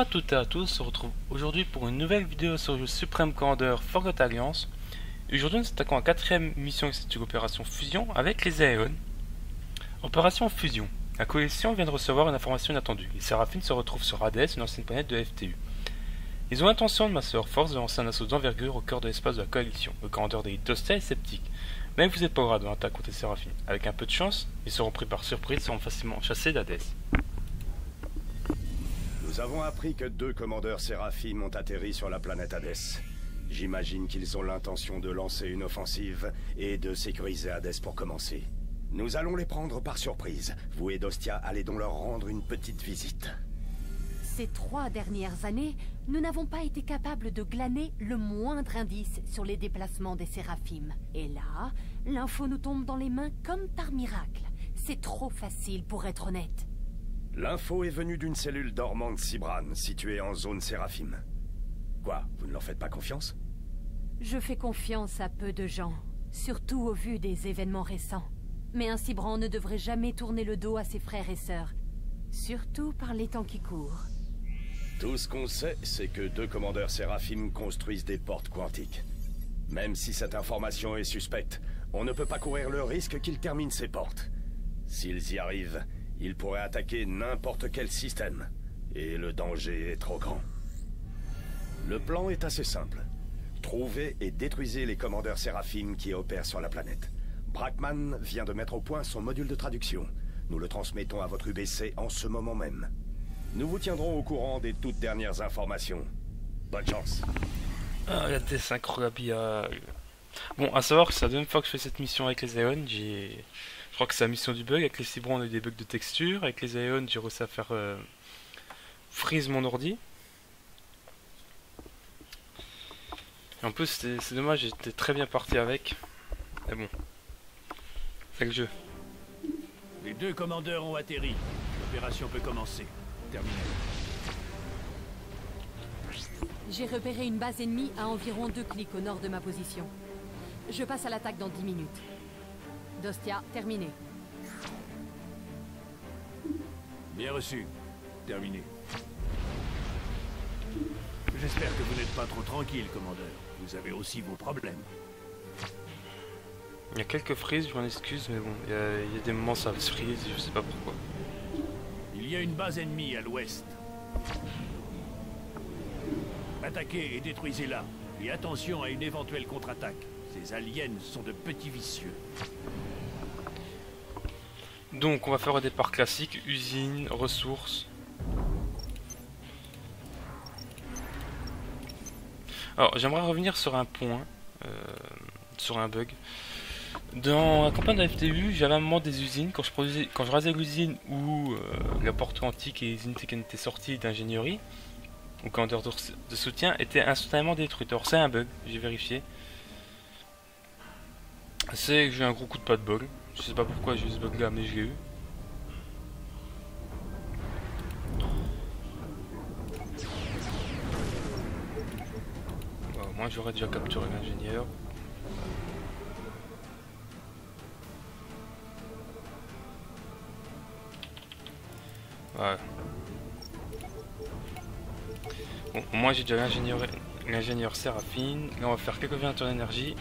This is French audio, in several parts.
Bonjour à toutes et à tous, on se retrouve aujourd'hui pour une nouvelle vidéo sur le Supreme Commander Forgotten Alliance. Aujourd'hui nous attaquons la quatrième mission c'est une opération fusion avec les Aeon. Opération fusion. La coalition vient de recevoir une information inattendue. Les Séraphines se retrouvent sur Hades, une ancienne planète de FTU. Ils ont l'intention de masser leur force de lancer un assaut d'envergure au cœur de l'espace de la coalition. Le commandeur des Dostia est sceptique. Même vous n'êtes pas grave dans l'attaque contre les Séraphines. Avec un peu de chance, ils seront pris par surprise et seront facilement chassés d'Hadès. Nous avons appris que deux commandeurs Séraphim ont atterri sur la planète Hades. J'imagine qu'ils ont l'intention de lancer une offensive et de sécuriser Hades pour commencer. Nous allons les prendre par surprise. Vous et Dostia allez donc leur rendre une petite visite. Ces trois dernières années, nous n'avons pas été capables de glaner le moindre indice sur les déplacements des Séraphim. Et là, l'info nous tombe dans les mains comme par miracle. C'est trop facile pour être honnête. L'info est venue d'une cellule dormante Cibran, située en zone Séraphim. Quoi, vous ne leur faites pas confiance? Je fais confiance à peu de gens, surtout au vu des événements récents. Mais un Cibran ne devrait jamais tourner le dos à ses frères et sœurs, surtout par les temps qui courent. Tout ce qu'on sait, c'est que deux commandeurs Séraphim construisent des portes quantiques. Même si cette information est suspecte, on ne peut pas courir le risque qu'ils terminent ces portes. S'ils y arrivent, ils pourraient attaquer n'importe quel système. Et le danger est trop grand. Le plan est assez simple. Trouvez et détruisez les commandeurs Séraphim qui opèrent sur la planète. Brackman vient de mettre au point son module de traduction. Nous le transmettons à votre UBC en ce moment même. Nous vous tiendrons au courant des toutes dernières informations. Bonne chance. Ah, la désynchrohabillage. Bon, à savoir que c'est la deuxième fois que je fais cette mission avec les Aeon. J'ai... Je crois que c'est la mission du bug. Avec les Cibrons, on a eu des bugs de texture. Avec les Aeon, j'ai réussi à faire euh, freeze mon ordi. Et en plus, c'est dommage, j'étais très bien parti avec. Mais bon, c'est le jeu. Les deux commandeurs ont atterri. L'opération peut commencer. Terminé. J'ai repéré une base ennemie à environ deux clics au nord de ma position. Je passe à l'attaque dans 10 minutes. Dostia, terminé. Bien reçu. Terminé. J'espère que vous n'êtes pas trop tranquille, commandeur. Vous avez aussi vos problèmes. Il y a quelques frises, je m'en excuse, mais bon, il y, a, il y a des moments ça se frise, je sais pas pourquoi. Il y a une base ennemie à l'ouest. Attaquez et détruisez-la. Et attention à une éventuelle contre-attaque. Ces aliens sont de petits vicieux. Donc, on va faire un départ classique, usine, ressources. Alors, j'aimerais revenir sur un point, euh, sur un bug. Dans la campagne de FTU, j'avais un moment des usines, quand je, produisais, quand rasais l'usine où euh, la porte antique et les unités étaient sorties d'ingénierie, ou de, de soutien, étaient instantanément détruites. Alors c'est un bug, j'ai vérifié. C'est que j'ai un gros coup de pas de bol. Je sais pas pourquoi j'ai eu ce bug là, mais je l'ai eu. Bon, moi j'aurais déjà capturé l'ingénieur. Ouais. Bon, moi j'ai déjà l'ingénieur Séraphine. Là on va faire quelques ventures d'énergie.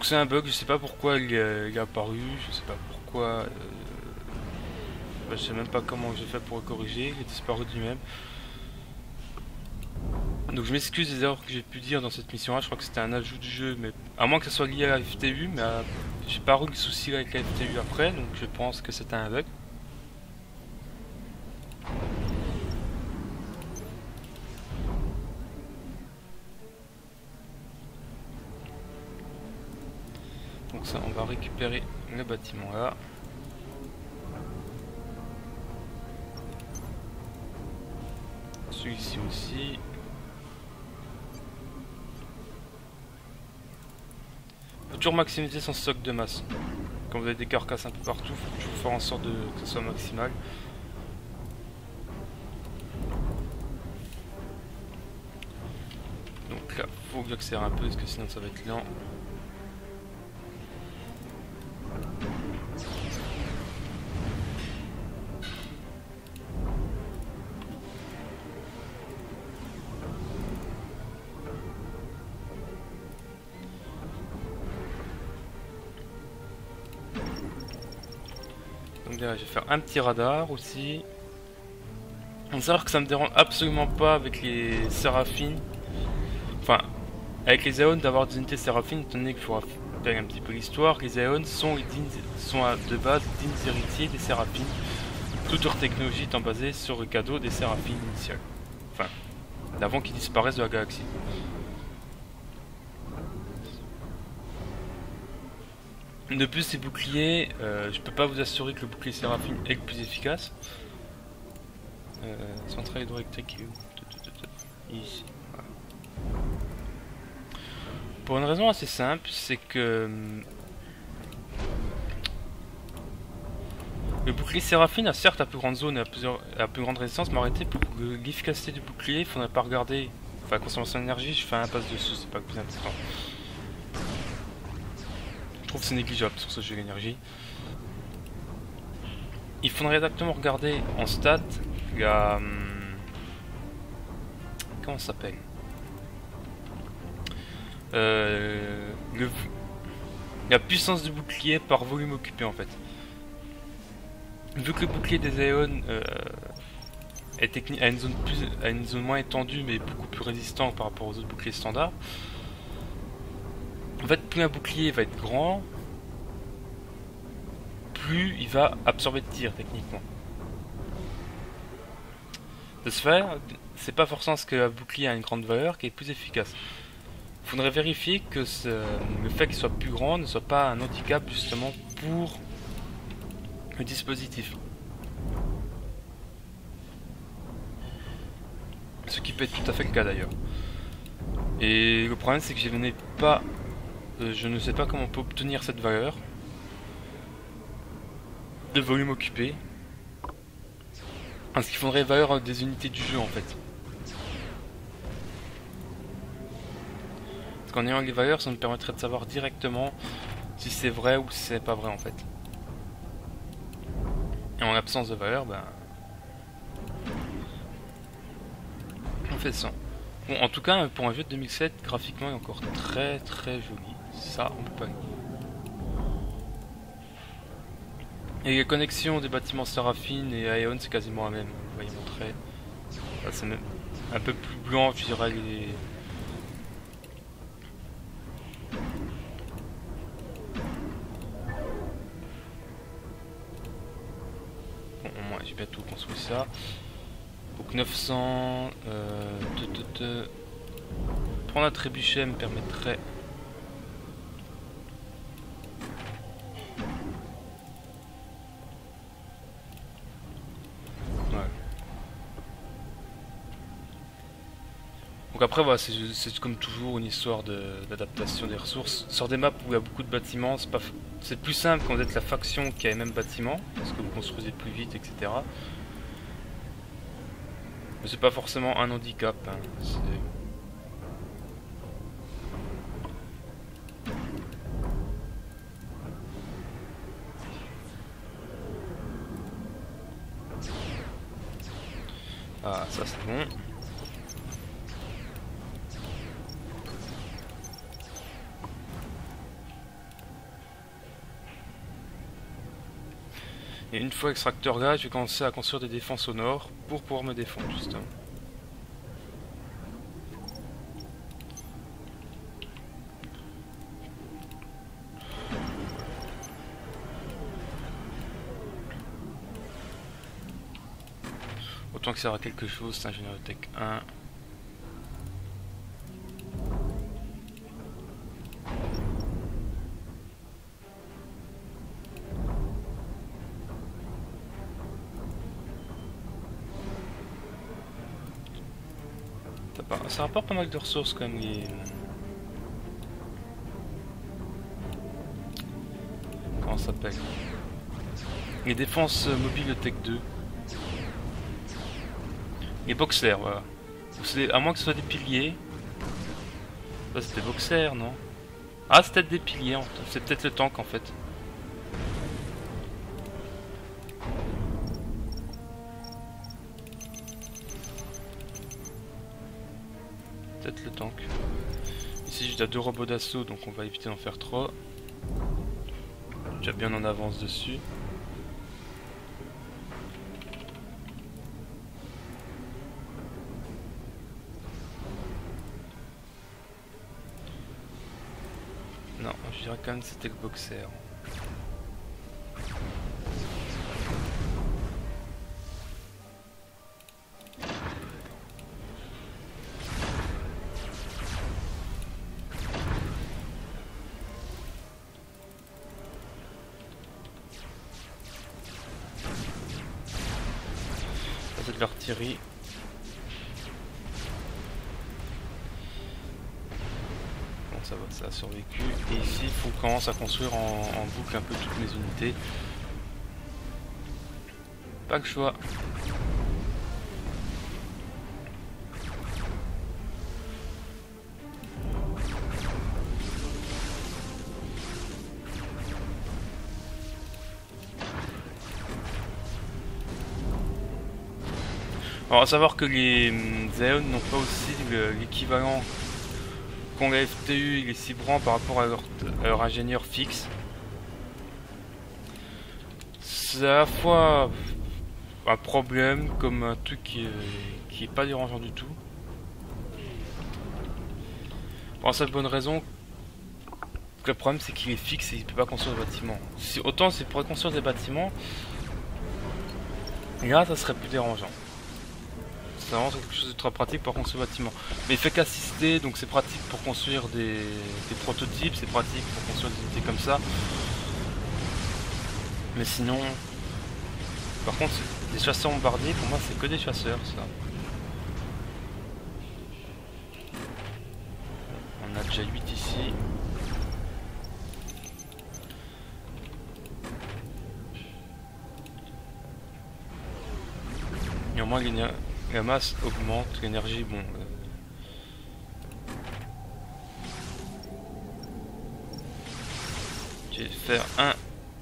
Donc c'est un bug, je sais pas pourquoi il est, apparu, je sais pas pourquoi... Euh, bah, je sais même pas comment j'ai fait pour le corriger, il est disparu de lui-même. Donc je m'excuse des erreurs que j'ai pu dire dans cette mission là, je crois que c'était un ajout du jeu, mais à moins que ce soit lié à la FTU, mais euh, j'ai pas eu de soucis avec la FTU après, donc je pense que c'était un bug. le bâtiment là. Celui-ci aussi. Faut toujours maximiser son stock de masse. Quand vous avez des carcasses un peu partout, faut toujours faire en sorte que ce soit maximal. Donc là, faut que j'accélère un peu parce que sinon ça va être lent. Je vais faire un petit radar aussi. On savoir que ça me dérange absolument pas avec les séraphines. Enfin, avec les Aeons d'avoir des unités séraphines, étant donné qu'il faudra un petit peu l'histoire. Les Aeons sont, de base dignes des séraphines. Toute leur technologie étant basée sur le cadeau des séraphines initiales. Enfin, d'avant qu'ils disparaissent de la galaxie. De plus, ces boucliers, euh, je peux pas vous assurer que le bouclier séraphine est le plus efficace. Euh, centrale hydroélectrique est où? Ici. Pour une raison assez simple, c'est que hum, le bouclier séraphine a certes la plus grande zone et la, plus grande résistance, mais arrêtez pour le- l'efficacité du bouclier, il faudrait pas regarder. Enfin, consommation d'énergie, je fais un passe dessus, c'est pas le plus important. Je trouve que c'est négligeable sur ce jeu d'énergie. Il faudrait exactement regarder en stats la. hum, Comment ça s'appelle? Le, La puissance du bouclier par volume occupé en fait. Vu que le bouclier des Aeon euh, est a, une zone moins étendue mais beaucoup plus résistant par rapport aux autres boucliers standards, en fait, plus un bouclier va être grand, plus il va absorber de tir techniquement. De ce fait, c'est pas forcément ce que bouclier a une grande valeur qui est plus efficace. Faudrait vérifier que le fait qu'il soit plus grand ne soit pas un handicap justement pour le dispositif. Ce qui peut être tout à fait le cas d'ailleurs. Et le problème c'est que je n'ai pas euh, je ne sais pas comment on peut obtenir cette valeur de volume occupé. Parce qu'il faudrait valeur des unités du jeu en fait. Parce qu'en ayant les valeurs, ça nous permettrait de savoir directement si c'est vrai ou si c'est pas vrai en fait. Et en l'absence de valeur, ben. On fait ça. Bon, en tout cas, pour un jeu de 2007, graphiquement, il est encore très très joli. Ça, on peut pas. Et les connexions des bâtiments Seraphine et Aeon, c'est quasiment la même. Vous voyez mon trait. Là, c'est même un peu plus blanc, je dirais. Les... ça. Donc 900... Euh. Prendre un trébuchet me permettrait... Donc après voilà, c'est comme toujours une histoire d'adaptation des ressources. Sur des maps où il y a beaucoup de bâtiments, c'est plus simple quand vous êtes la faction qui a les mêmes bâtiments, parce que vous construisez plus vite, etc. Mais c'est pas forcément un handicap. hein, Ah, ça c'est bon. Une fois extracteur là, je vais commencer à construire des défenses au nord pour pouvoir me défendre justement. Autant que ça à quelque chose, c'est ingénieur de tech 1. Ça, rapporte pas mal de ressources quand même les... Comment ça s'appelle? Les défenses mobiles Tech 2. Les boxers, voilà. À moins que ce soit des piliers. Ça c'était boxer, non? Ah, c'est peut-être des piliers, c'est peut-être le tank en fait. Ici j'ai deux robots d'assaut, donc on va éviter d'en faire trop. Déjà bien en avance dessus. Non, je dirais quand même c'était le boxer. Commence à construire en, boucle un peu toutes mes unités. Pas le choix. Alors à savoir que les Xeon n'ont pas aussi l'équivalent la FTU et les Cibran par rapport à leur, ingénieur fixe. C'est à la fois un problème comme un truc qui est, est pas dérangeant du tout. Pour seule bonne raison que le problème c'est qu'il est fixe et il peut pas construire de bâtiments. Si, autant c'est pour construire des bâtiments, là ça serait plus dérangeant c'est quelque chose de très pratique pour construire ce bâtiment. Mais il fait qu'assister, donc c'est pratique pour construire des, prototypes, c'est pratique pour construire des unités comme ça. Mais sinon, par contre, des chasseurs bombardiers, pour moi, c'est que des chasseurs, ça. On a déjà 8 ici. Et au moins, il y a la masse augmente, l'énergie, bon... Euh... Je vais faire un,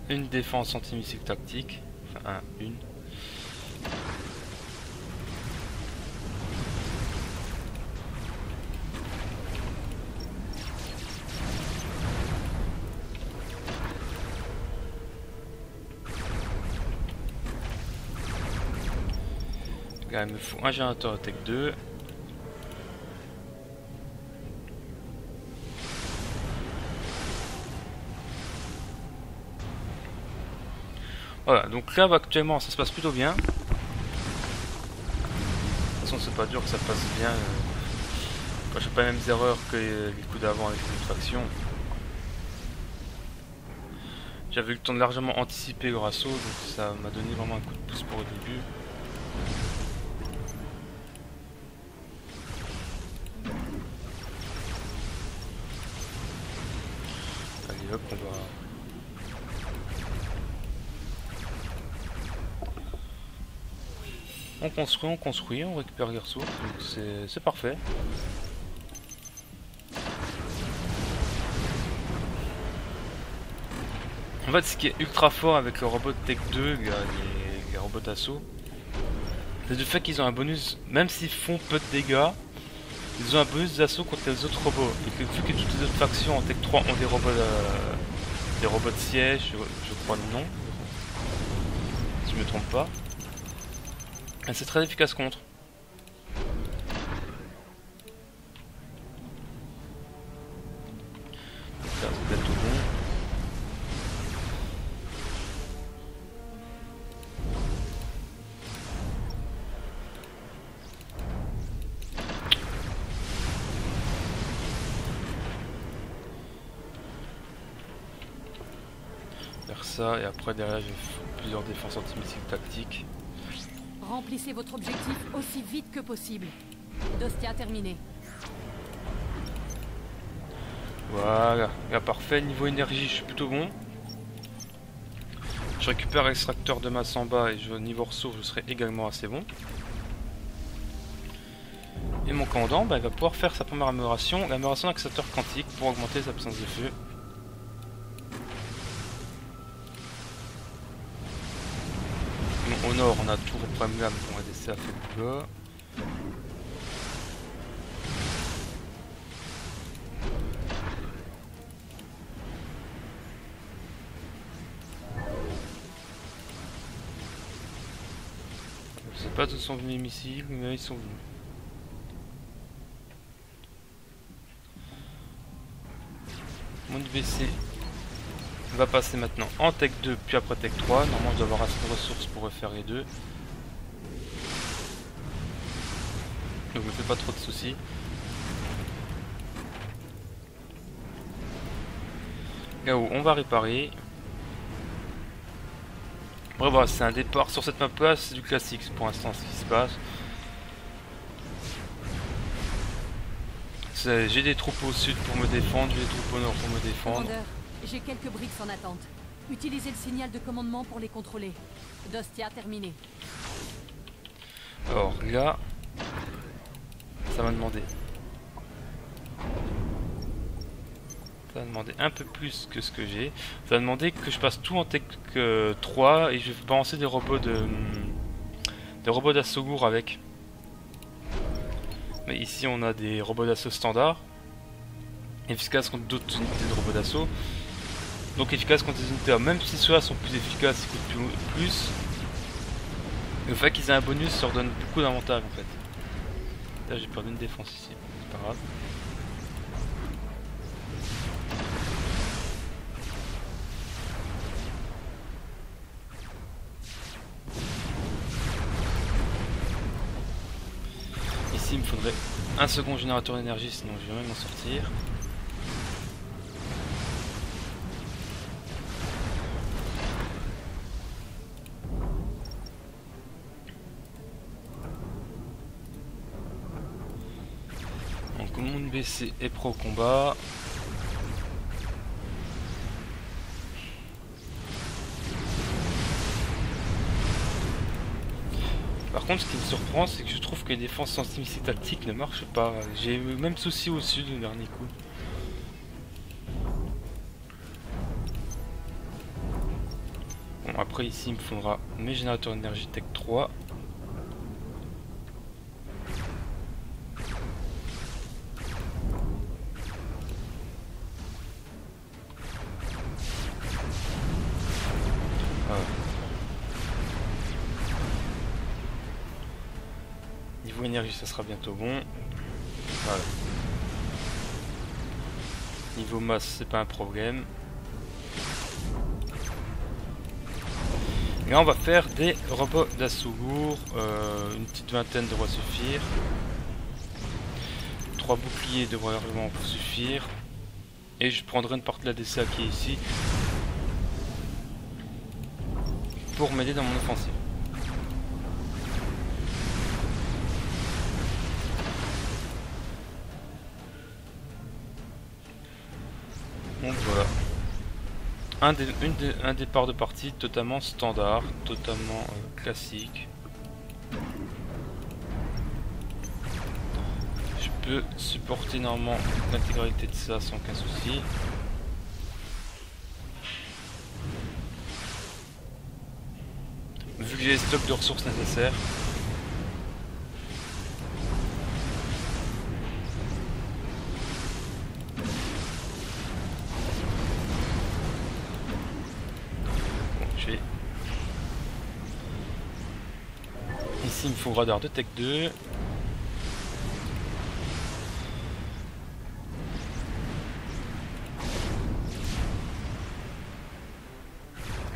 une défense anti-missile tactique. Enfin, un, une. Il me faut un générateur Tech 2. Voilà, donc là actuellement ça se passe plutôt bien. De toute façon c'est pas dur que ça passe bien. Moi j'ai pas les mêmes erreurs que les coups d'avant avec l'extraction. J'avais eu le temps de largement anticiper le rassaut, donc ça m'a donné vraiment un coup de pouce pour le début. On construit, on construit, on récupère les ressources, c'est parfait. En fait, ce qui est ultra fort avec le robot Tech 2, les, les robots d'assaut, c'est le fait qu'ils ont un bonus, même s'ils font peu de dégâts, ils ont un bonus d'assaut contre les autres robots. Et vu que toutes les autres factions en Tech 3 ont des robots, euh, de siège, je, crois non. Si je me trompe pas. c'est très efficace contre. Et après derrière j'ai plusieurs défenses anti-missiles tactiques. Remplissez votre objectif aussi vite que possible. Dostia terminé. Voilà, là parfait, niveau énergie je suis plutôt bon. Je récupère l'extracteur de masse en bas et je, niveau ressources je serai également assez bon. Et mon commandant bah, il va pouvoir faire sa première amélioration, l'amélioration d'accélérateur quantique pour augmenter sa puissance de feu. On a tour premium pour aider ça à faire plus bas. Je sais pas d'où sont venus missiles, mais ils sont venus. Mon BC va passer maintenant en Tech 2 puis après Tech 3. Normalement je dois avoir assez de ressources pour refaire les deux. Donc je me fais pas trop de soucis. Là où on va réparer. Bref voilà, c'est un départ sur cette map là, c'est du classique pour l'instant ce qui se passe. J'ai des troupes au sud pour me défendre, j'ai des troupes au nord pour me défendre. J'ai quelques briques en attente. Utilisez le signal de commandement pour les contrôler. Dostia terminé. Alors là, ça va demander. Ça va demander un peu plus que ce que j'ai. Ça va demander que je passe tout en tech 3 et je vais balancer des robots de. des robots d'assaut avec. Mais ici on a des robots d'assaut standard. Efficaces contre d'autres unités de robots d'assaut. Donc efficaces contre des unités. Même si ceux-là sont plus efficaces, ils coûtent plus. Le fait qu'ils aient un bonus leur donne beaucoup d'avantages en fait. Là j'ai perdu une défense ici, c'est pas grave. Ici il me faudrait un second générateur d'énergie sinon je vais même m'en sortir. Monde BC est pro combat. Par contre, ce qui me surprend, c'est que je trouve que les défenses sensibilité tactique ne marchent pas. J'ai eu le même souci au sud le dernier coup. Bon, après ici, il me faudra mes générateurs d'énergie Tech 3. Ça sera bientôt bon. Niveau masse, c'est pas un problème. Là, on va faire des robots d'assaut. Euh, une petite vingtaine devrait suffire. Trois boucliers devraient largement suffire. Et je prendrai une partie de la DCA qui est ici. Pour m'aider dans mon offensive. Donc voilà. Un, départ de partie totalement standard, totalement euh, classique. Je peux supporter normalement l'intégralité de ça sans aucun souci. Vu que j'ai les stocks de ressources nécessaires. Faut radar de Tech 2.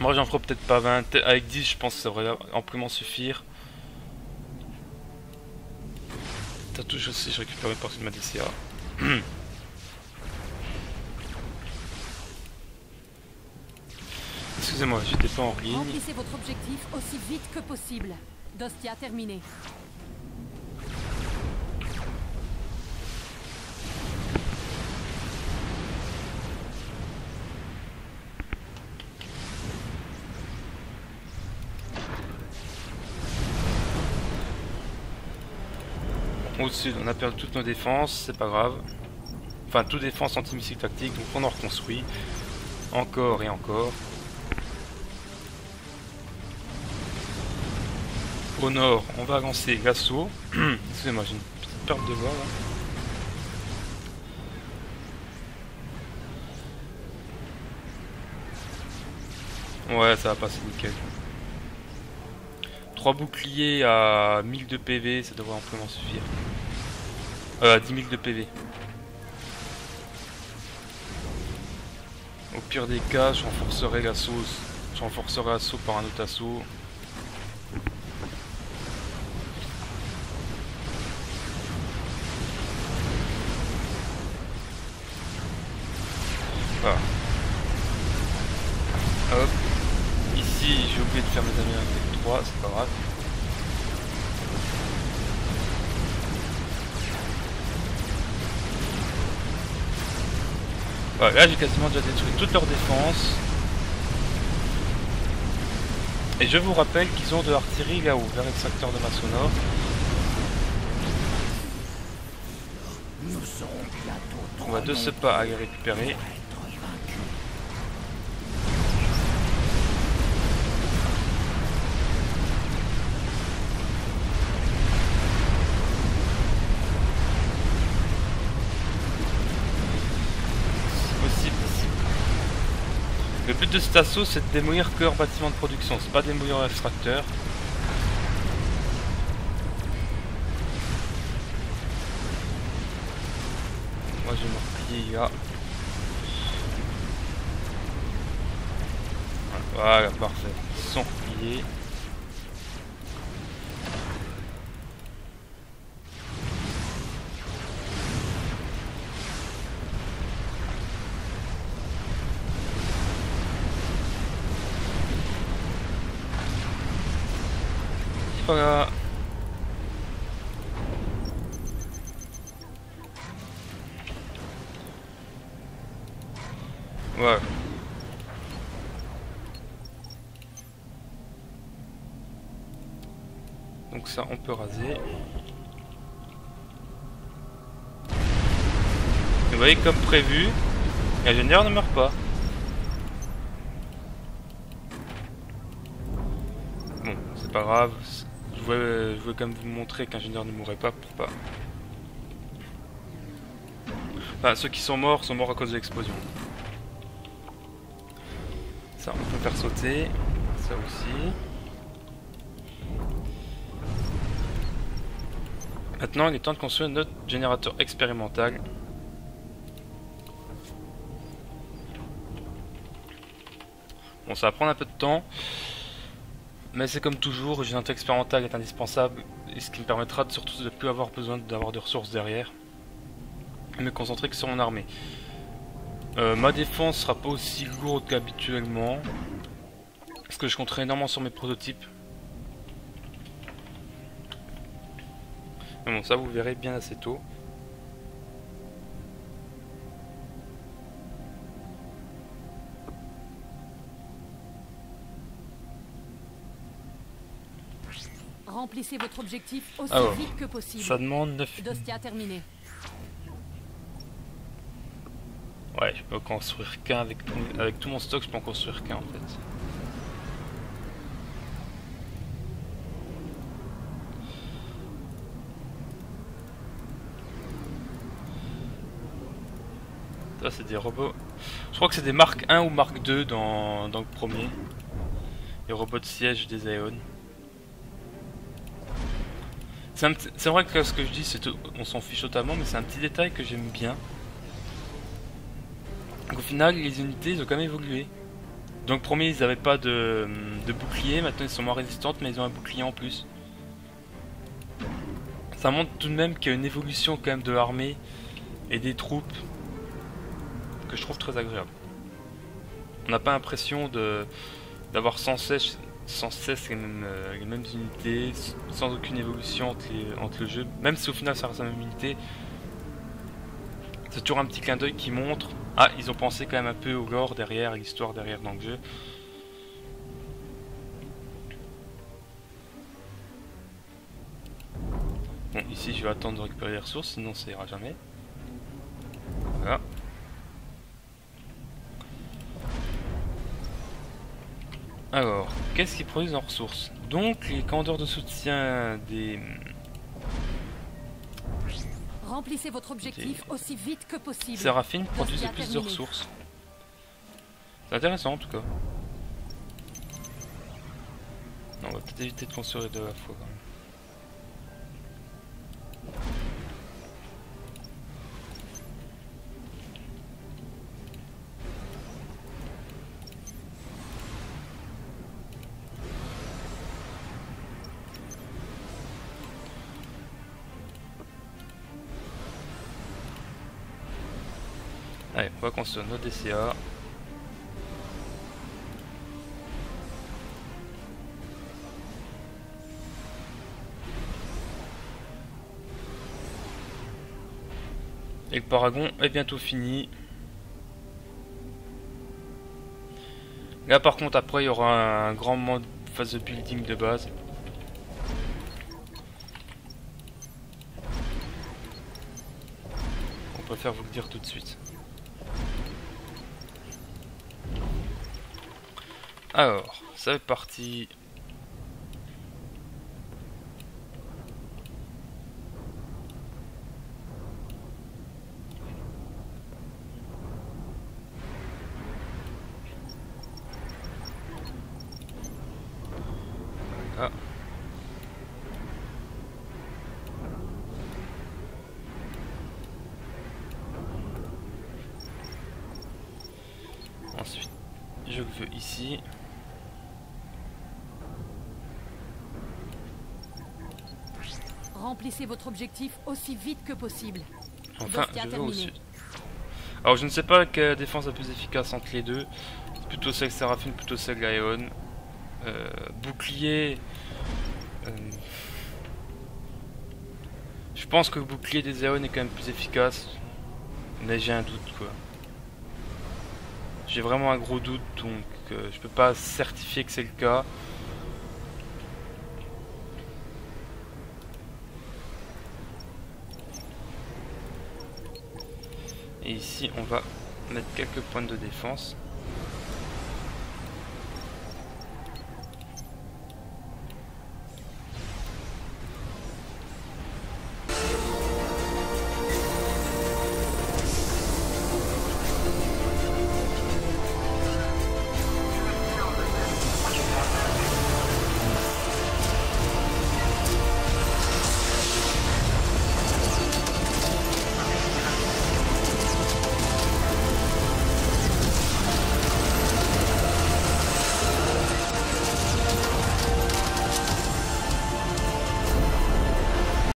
Moi, j'en ferai peut-être pas 20. Avec 10, je pense que ça devrait amplement suffire. T'as touche aussi, je récupère une partie de ma DCA. Excusez-moi, j'étais pas en ligne. Remplissez votre objectif aussi vite que possible. Dostia terminé. Au sud, on a perdu toutes nos défenses, c'est pas grave. Enfin, toute défense anti-missile tactique, donc on en reconstruit. Encore et encore. Au nord, on va lancer l'assaut. Excusez-moi, j'ai une petite perte de voix là. Ouais, ça va passer nickel. 3 boucliers à 1000 de PV, ça devrait amplement suffire. Euh, à 10 000 de PV. Au pire des cas, je renforcerai l'assaut. Je renforcerai l'assaut par un autre assaut. Là j'ai quasiment déjà détruit toute leur défense. Et je vous rappelle qu'ils ont de l'artillerie là-haut, vers l'extracteur de masse sonore. On va de ce pas aller récupérer. But de cet assaut c'est de démolir que leur bâtiment de production, c'est pas démolir leur extracteur. Moi je vais me replier là. Voilà, parfait. Ils sont repliés. Voilà. Ouais. Donc ça, on peut raser. Vous voyez, comme prévu, l'ingénieur ne meurt pas. Bon, c'est pas grave. Voulais quand même vous montrer qu'ingénieur ne mourrait pas pour pas. Enfin, ceux qui sont morts sont morts à cause de l'explosion. Ça, on peut faire sauter. Ça aussi. Maintenant, il est temps de construire notre générateur expérimental. Bon, ça va prendre un peu de temps. Mais c'est comme toujours, le générateur expérimental est indispensable. Et ce qui me permettra de, surtout de ne plus avoir besoin d'avoir de ressources derrière. Et me concentrer que sur mon armée. Euh, ma défense sera pas aussi lourde qu'habituellement. Parce que je compterai énormément sur mes prototypes. Mais bon, ça vous verrez bien assez tôt. Remplissez votre objectif aussi Alors, vite que possible. Ça demande 9... Dostia terminé. Ouais, je peux construire qu'un avec, avec tout mon stock, je peux en construire qu'un en fait. Ça c'est des robots. Je crois que c'est des Mark 1 ou Mark 2 dans, dans le premier. Les robots de siège des Aeon. C'est vrai que ce que je dis, on s'en fiche totalement, mais c'est un petit détail que j'aime bien. Au final, les unités ont quand même évolué. Donc premier, ils n'avaient pas de, bouclier, maintenant ils sont moins résistantes, mais ils ont un bouclier en plus. Ça montre tout de même qu'il y a une évolution quand même de l'armée et des troupes que je trouve très agréable. On n'a pas l'impression d'avoir sans cesse, sans cesse les, mêmes, euh, les mêmes unités, sans aucune évolution entre, le jeu. Même si au final ça reste la même unité, c'est toujours un petit clin d'œil qui montre ah ils ont pensé quand même un peu au lore derrière, l'histoire derrière dans le jeu. Bon, ici je vais attendre de récupérer les ressources, sinon ça ira jamais. Qu'est-ce qu'ils produisent en ressources Donc, les commandeurs de soutien des... Remplissez votre objectif aussi vite que possible. Séraphine produisent plus de ressources. C'est intéressant en tout cas. Non, on va peut-être éviter de construire deux à la fois quand même. On va construire nos DCA. Et le paragon est bientôt fini. Là par contre après il y aura un grand moment de phase de building de base. On préfère vous le dire tout de suite. Alors, c'est parti. Voilà. Ensuite, je veux ici. Remplissez votre objectif aussi vite que possible. Enfin, je vais au terminé. sud. Alors, je ne sais pas quelle défense la plus efficace entre les deux. Plutôt celle Seraphine, plutôt celle Gaeon. Euh, bouclier. euh, je pense que le bouclier des Aeon est quand même plus efficace. Mais j'ai un doute, quoi. J'ai vraiment un gros doute, donc euh, je peux pas certifier que c'est le cas. Et ici, on va mettre quelques points de défense.